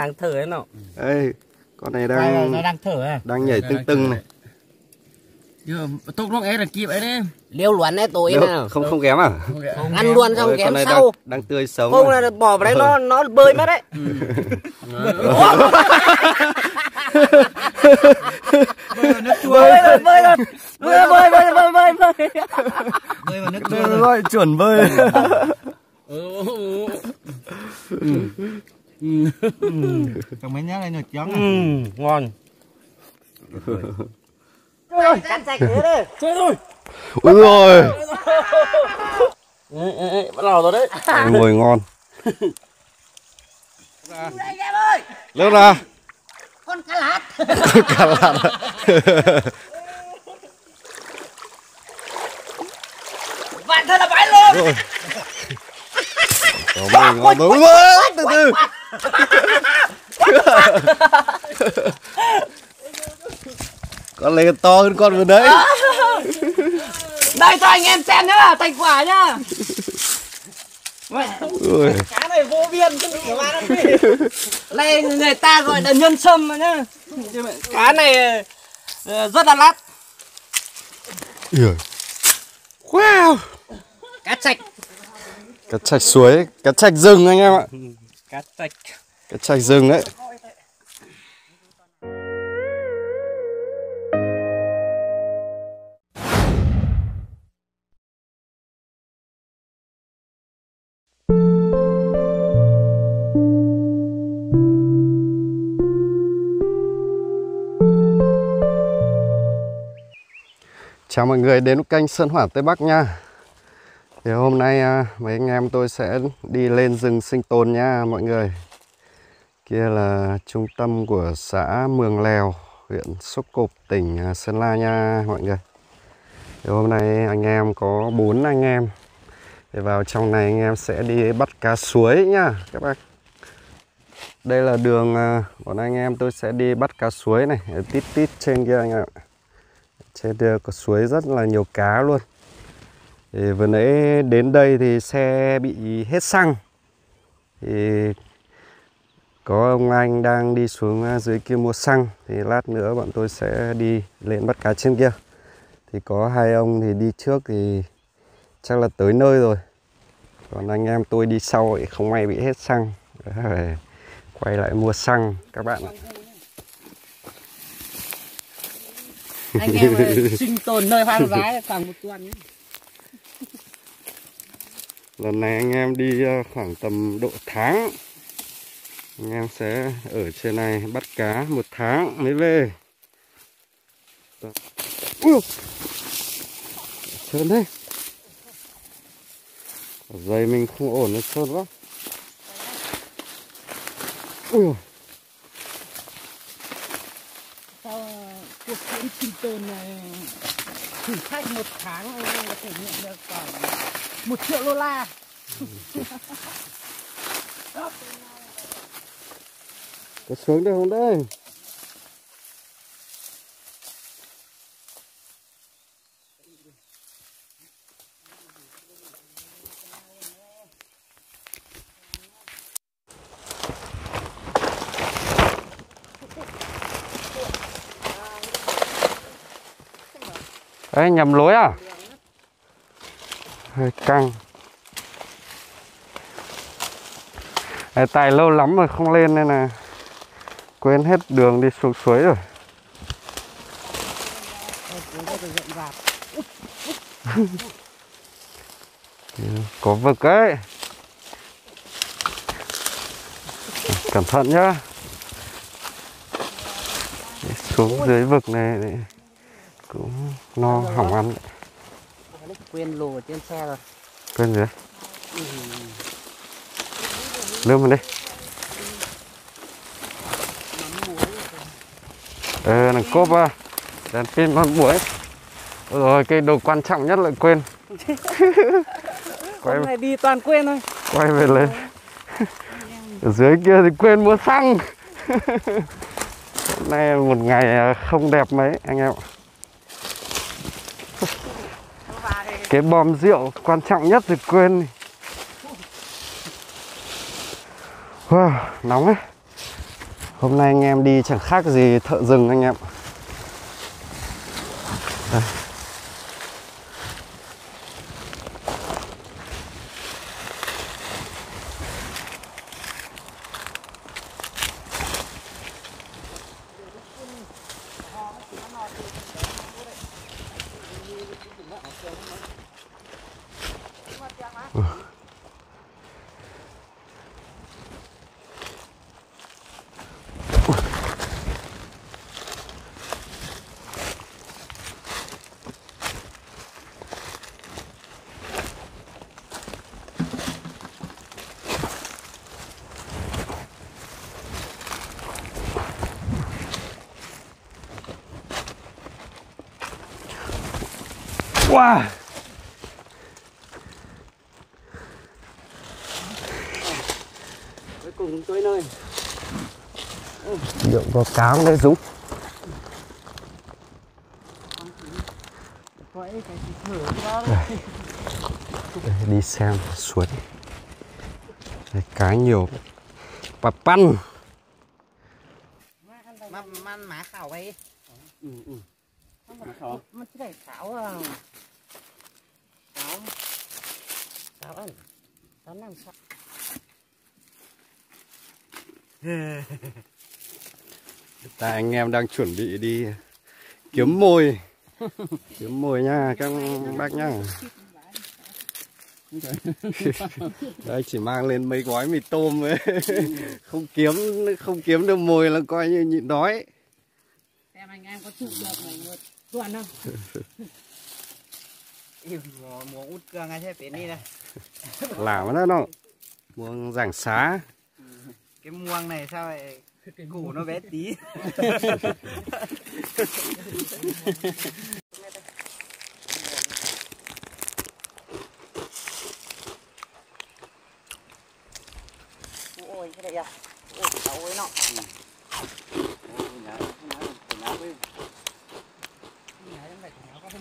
đang thở ấy nọ. Ê, con này đang nó đang thở à? đang nhảy tưng tưng này. Giờ tốc nó é là kịp ấy đấy. Liêu luận đấy tối nào. không không kém à? ăn luôn xong kém sau. đang, đang tươi sống. không à. là bỏ vào đấy nó nó bơi mất đấy. Bơi rồi bơi rồi. Bơi bơi bơi bơi bơi bơi bơi. Vào nước Đây chua rồi rồi, chuẩn bơi. Còn mấy nhá này nhột chóng ừ, ngon cắn sạch thế đấy chơi rồi Ui rồi. Ê, ê, ê, bắt đầu rồi đấy Ngồi ngon. đây em ơi Lớp ra. con cá lát Cả lạt. vạn thật là bãi luôn Rồi. Mùi ngon rồi. Ui từ từ. Con này to hơn con vừa đấy. đây cho anh em xem nhá thành quả nhá cá này vô biên này người ta gọi là nhân sâm mà nhá cá này ờ, rất là lát. Wow. cá chạch Cá chạch suối, cá chạch rừng anh em ạ cá trạch Cá trạch rừng đấy. Chào mọi người đến kênh Sơn Hỏa Tây Bắc nha thì hôm nay à, mấy anh em tôi sẽ đi lên rừng sinh tồn nha mọi người. Kia là trung tâm của xã Mường Lèo, huyện Sốc Cộp, tỉnh à, Sơn La nha mọi người. Thì hôm nay anh em có bốn anh em. Thì vào trong này anh em sẽ đi bắt cá suối nha các bác. Đây là đường à, bọn anh em tôi sẽ đi bắt cá suối này, tít tít trên kia anh em ạ. Trên kia có suối rất là nhiều cá luôn thì vừa nãy đến đây thì xe bị hết xăng. Thì có ông anh đang đi xuống à, dưới kia mua xăng. Thì lát nữa bọn tôi sẽ đi lên bắt cá trên kia. Thì có hai ông thì đi trước thì chắc là tới nơi rồi. Còn anh em tôi đi sau thì không may bị hết xăng. Phải quay lại mua xăng các bạn ạ. Anh em ơi, sinh tồn nơi hoang dã khoảng một tuần nhé. Lần này anh em đi ờ, khoảng tầm độ tháng. Anh em sẽ ở trên này bắt cá một tháng mới về. Ui! Trơn đấy. Dây mình không ổn nó trơn quá. Ui sau ờ, cuộc chiến sinh tồn này ờ, thử thách một tháng anh em có thể nhận được khoảng một triệu đô la. Có xuống được không đây Đấy nhầm lối à? Hơi căng. Đấy, Tài lâu lắm rồi không lên nên là Quên hết đường đi xuống suối rồi. Có vực ấy. Cẩn thận nhá. Xuống dưới vực này cũng no hỏng ăn. đấy quên lồ ở trên xe rồi. Quên rồi Lương vào đi. Ờ, đằng cốp à Đèn pin buổi Ôi rồi cái đồ quan trọng nhất lại quên. Quay, hôm nay đi toàn quên thôi. Quay về lên Ở dưới kia thì quên mua xăng. Hôm nay một ngày à, không đẹp mấy anh em ạ Cái bom rượu quan trọng nhất thì quên Wow, nóng ấy Hôm nay anh em đi chẳng khác gì thợ rừng anh em. Wow. Cuối cùng tới nơi. Lượng có cáo đấy Dũng. Đây, đi xem suối. Đây, cá nhiều. Và pan. Man man má khảo ấy อื มอืมมาขอ มันจะได้ขาวอ่ะขาวขาวอันตอนนั้นสัก Tại anh em đang chuẩn bị đi kiếm mồi. kiếm mồi nha các bác nha. Đây chỉ mang lên mấy gói mì tôm ấy. không kiếm không kiếm được mồi là coi như nhịn đói. xem anh em có chịu được này một tuần không yêu mùa mùa út cương ngay thế bên đi đây Làm nó nó. Muông giảng xá. cái muông này sao lại củ nó bé tí ส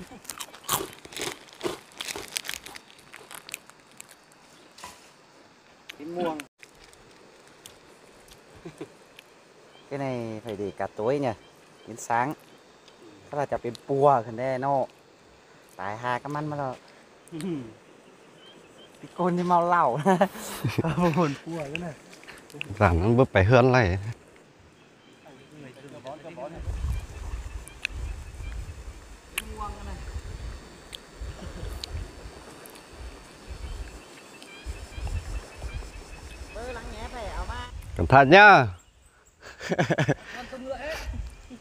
ีม่วง cái này phải để cả tối nhỉ đến sáng có là chả เป็นปัวขึ้นได้นาะตายหากระมันมาแล้วพี่โกนที่เมาเหล้านะ หลังนั้นเบิ่ไปเฮือนไร Cẩn thận nhá.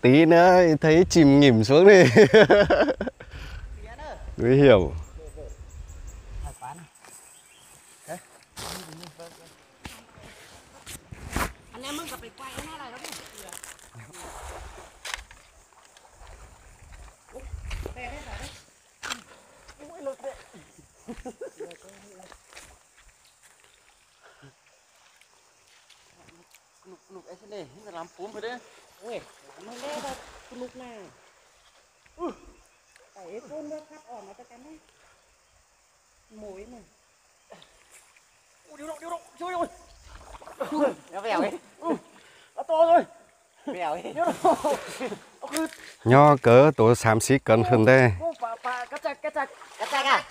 Tí nữa thấy chìm nghỉm xuống đi. Nguy hiểm. ไอ้เช่นนี้จะลำปุ้มไปเด้ โอ้ยมันได้แบบสนุกแน่อื้อไอ้ก้นเลือดคัดออกมาจากกันไหมหมุยมัน điêu động điêu động chui rồi nó vèo ấy nó to rồi vèo ấy Nho cỡ tổ xám xí cân hơn đây. ô bà bà cắt chặt cắt chặt cắt chặt à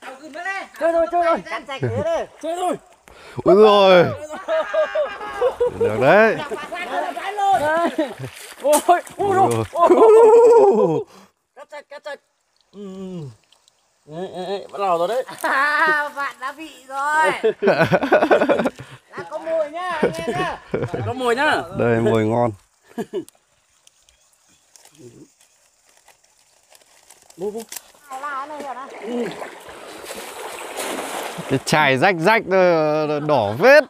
เอาขึ้นมาเลย chơi rồi chơi rồi กันใจเขือเลย chơi rồi Ui rồi. Được đấy. จับปากลั่นเลย ui rồi được đấy. Ôi ui rồi. cắt chặt cắt chặt ừ, ừ, ừ, bắt đầu rồi đấy. À, bạn đã bị rồi. Đã có mùi nhá anh em nhá. Có mùi nhá. Đây mùi ngon. Bố bố. Là này rồi đó cái chài rách rách đỏ vết.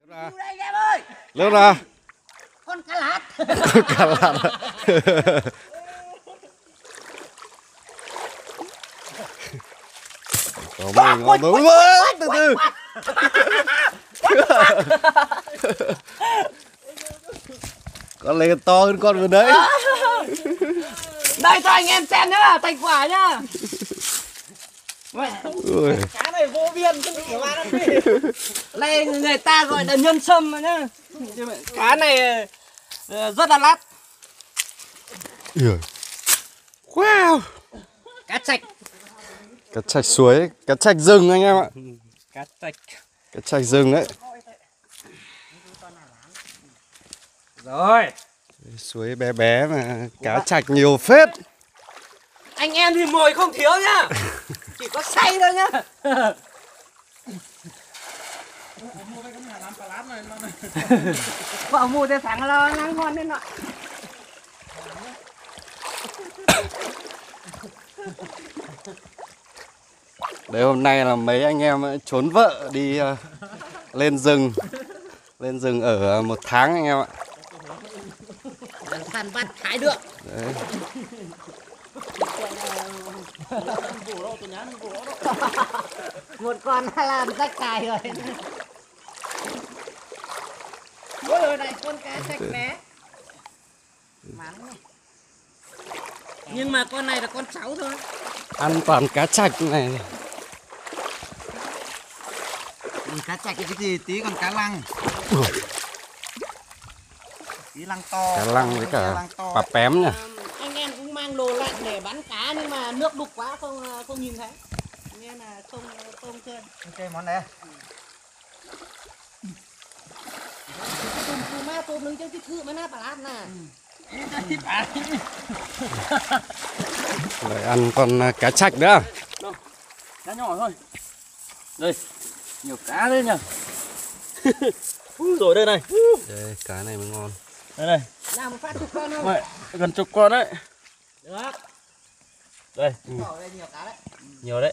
lúc nào anh ra. con cá lát cá lạt. Có mồi ngon đúng quá Từ từ. Con này to hơn con vừa đấy. đây cho anh em xem nữa thành quả nhá Ui. cá này vô biên chứ đừng mà đâu này người ta gọi là nhân sâm mà nhá cá này ờ, rất là lát Ui. Wow. cá chạch Cá chạch suối, cá chạch rừng anh em ạ. cá chạch Cá chạch rừng đấy. rồi Suối bé bé mà cá chạch nhiều phết. anh em thì mồi không thiếu nhá chỉ có say thôi nhá vợ mua để sáng là nắng ngon đấy nọ Đấy hôm nay là mấy anh em trốn vợ đi ờ, lên rừng. Lên rừng ở ờ, một tháng anh em ạ. săn bắt thái được Đấy. Một con đã làm rách cài rồi. Ôi ơi này con cá chạch bé. Mắn này nhưng mà con này là con cháu thôi. Ăn toàn cá chạch này. Cá chạch cái gì? Tí còn cá lăng. Tí lăng to. Cá lăng với cá cả bà pém nhỉ. À, anh em cũng mang đồ lạnh để bắn cá nhưng mà nước đục quá không không nhìn thấy. Nên là không không chơi ok món này tôm cù ma tôm chơi cái cự mà na bà lát nè. Lại ăn con ờ, cá chạch nữa. cá nhỏ thôi. Đây nhiều cá đấy nhỉ. Rồi đây này. Đây, cá này mới ngon. đây này. Làm một phát chục con không? Mày, gần chục con đấy được. Đây. Bỏ đây nhiều cá đấy. Nhiều đấy.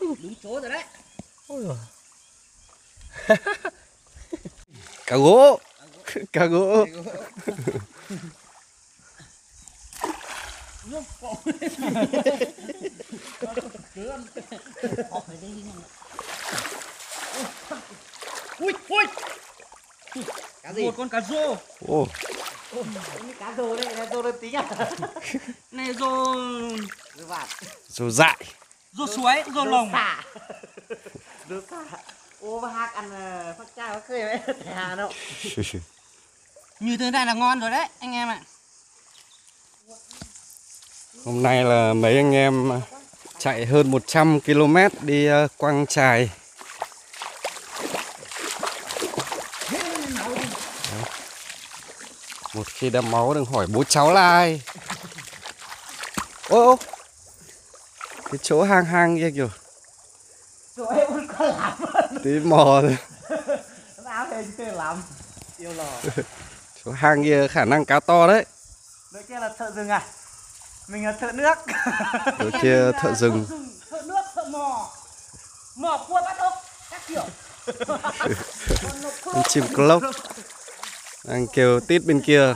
Đúng số rồi đấy. Ôi giời. Cá gỗ. cá gỗ. ui ui cá gì? Một con cá rô. Ô, cái cá rô đây cá rô đơn tí nhá. Này rô rô vạt. Dù dại. rô suối rô lồng. xả. Rô xả. Ô bà hạc ăn ờ, phát chai có cười đấy. Thẻ hà đâu. Như thế này là ngon rồi đấy anh em ạ. Hôm nay là mấy anh em chạy hơn 100 km đi ờ, quăng trài. Một khi đâm máu đừng hỏi bố cháu là ai. Ô ô. Cái chỗ hang hang kia kìa. Tí mò thôi. Chỗ hang kia khả năng cá to đấy. nơi kia là thợ rừng à mình là thợ nước Chỗ kia thợ rừng. thợ nước thợ mò mò cua bắt ốc các kiểu Con chim clock đang kêu tít bên kia.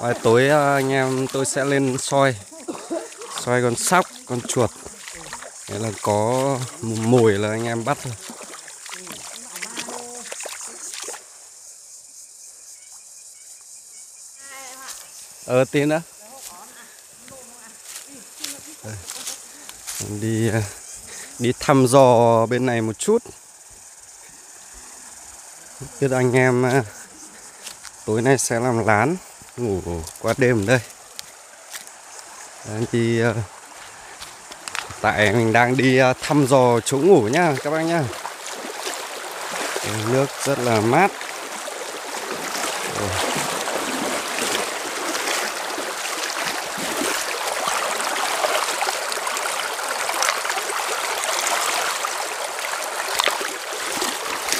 Và tối à, anh em tôi sẽ lên soi. Soi con sóc, con chuột. Thế là có mồi là anh em bắt thôi. Ờ tí nữa đi à, đi thăm dò bên này một chút. Biết anh em à, tối nay sẽ làm lán, ngủ qua đêm đây. Thì ờ, tại mình đang đi ờ, thăm dò chỗ ngủ nhá các bác nhá ờ, nước rất là mát.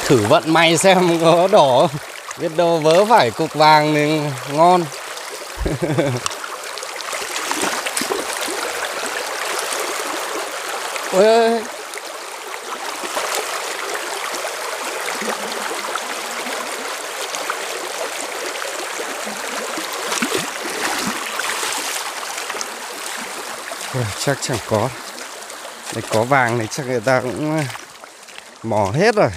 Thử vận may xem có đỏ không biết đâu vớ phải cục vàng thì ngon. Ôi ơi chắc chẳng có. Đấy, có vàng này chắc người ta cũng mỏ hết rồi.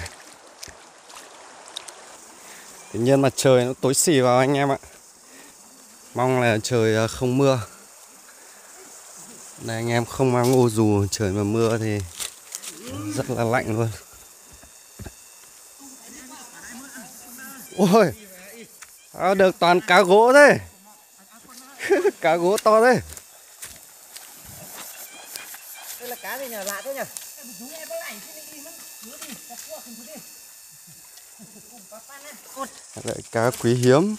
Tự nhiên mặt trời nó tối xì vào anh em ạ. Mong là trời à, không mưa. Đây anh em không mang ô dù Trời mà mưa thì rất là lạnh luôn. Ôi à, được toàn cá gỗ thế. Cá gỗ to thế. Đây là cá gì nhờ lạ thế nhờ lại cá quý hiếm.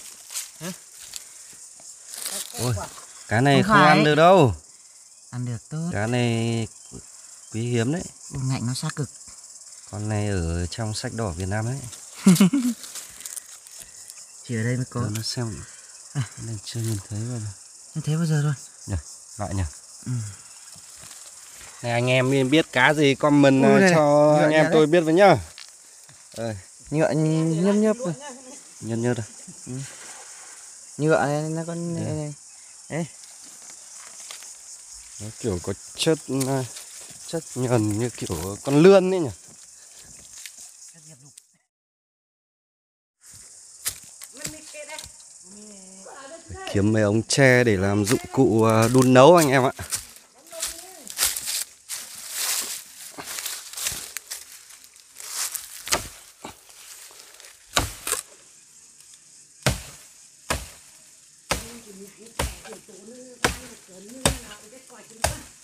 Ôi cá này Không không, ăn được đâu. Ăn được tốt. Cá này quý hiếm đấy. Ngạnh nó xa cực. Con này ở trong sách đỏ Việt Nam đấy. Chỉ ở đây mới có. Cho nó xem. Cái này chưa nhìn thấy bao giờ. Như thế bao giờ rồi lại nhỉ Ừ. này anh em biết cá gì comment Ui, uh, đây, cho anh em tôi biết với nhá Đây, nhựa nhấp nhấp rồi nhân nhớt à nhựa này nó có này, này. nó kiểu có chất uh, chất nhờn như kiểu con lươn ấy nhỉ? Kiếm mấy ống tre để làm dụng cụ uh, đun nấu anh em ạ chỉ nhảy cái trẻ tuổi nữa, cái này lớn nữa, nó cũng rất coi chúng ta.